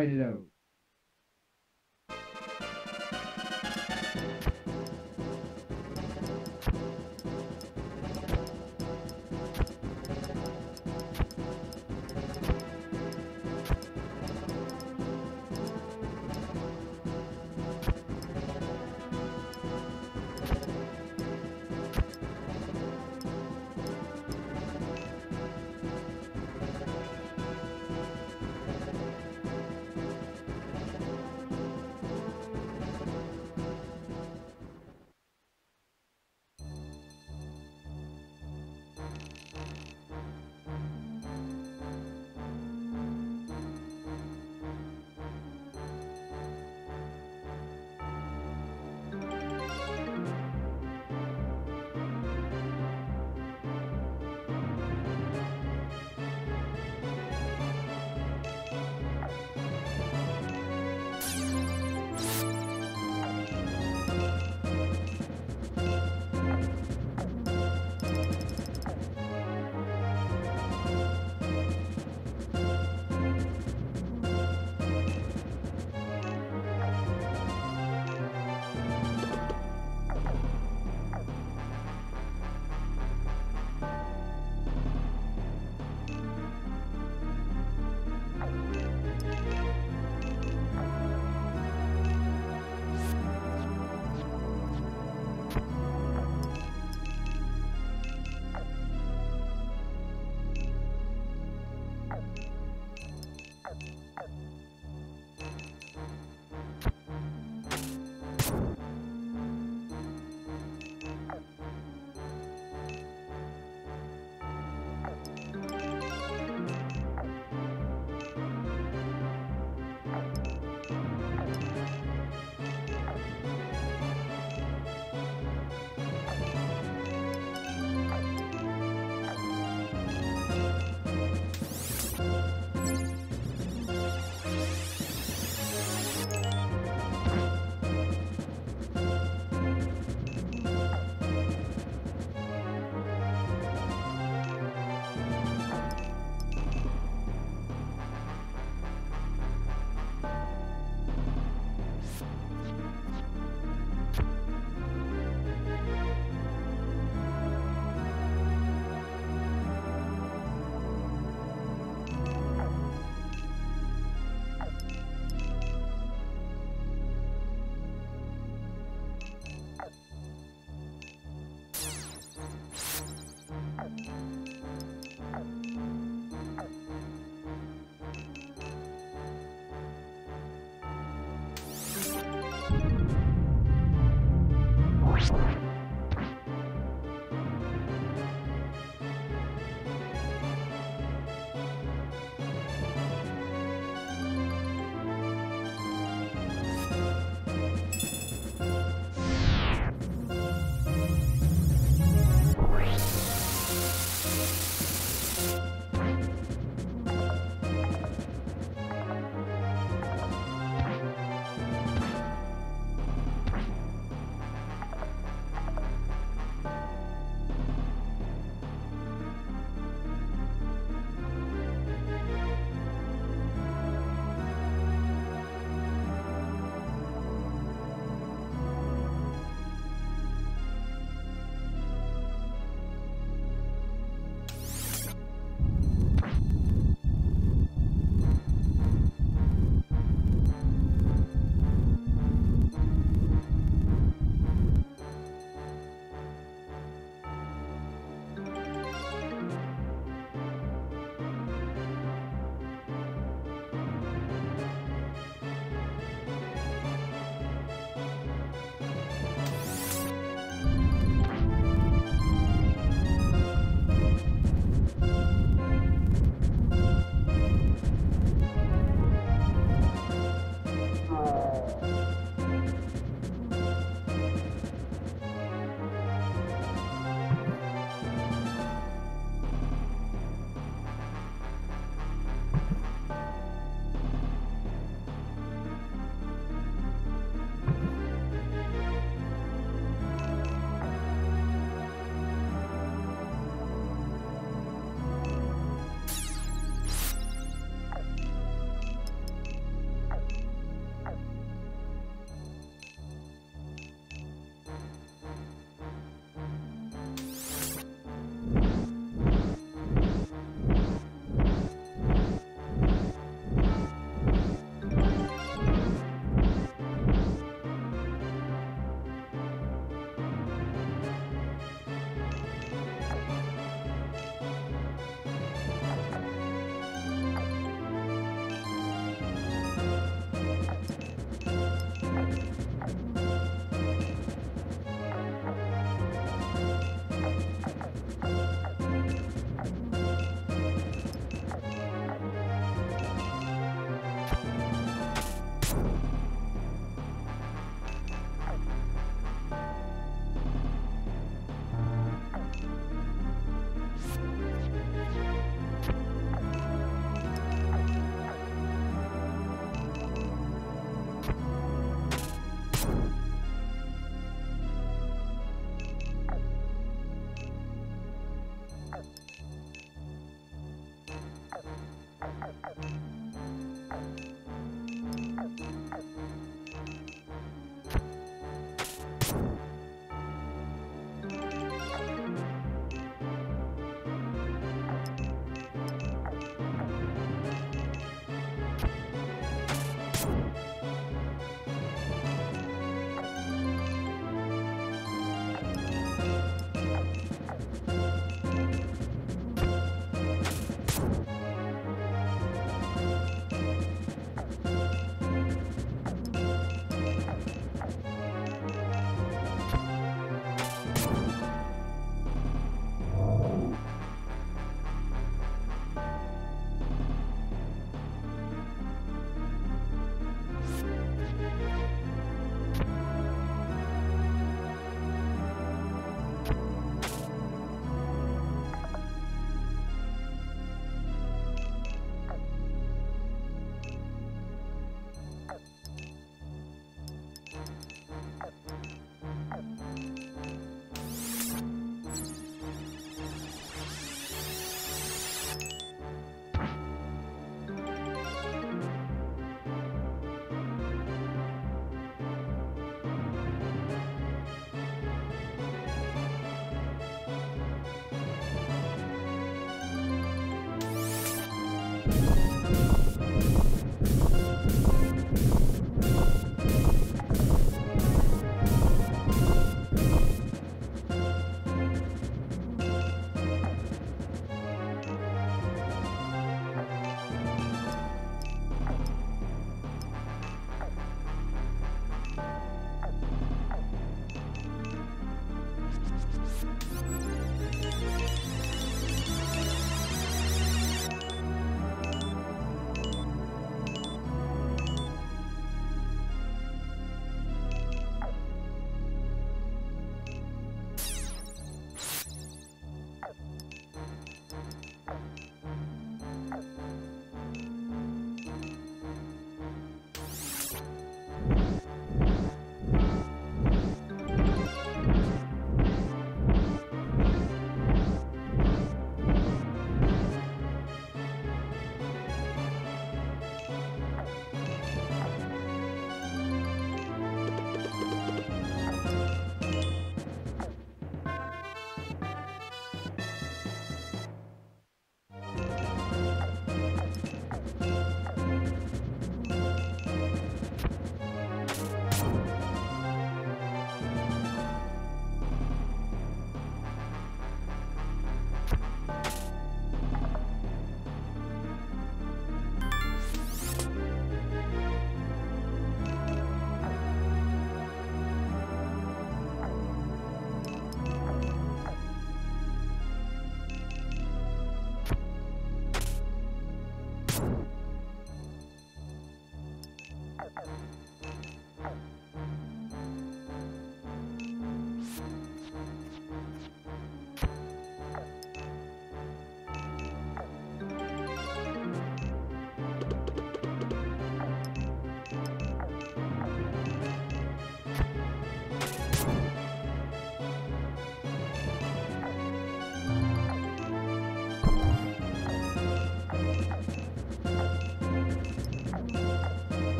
fight it out.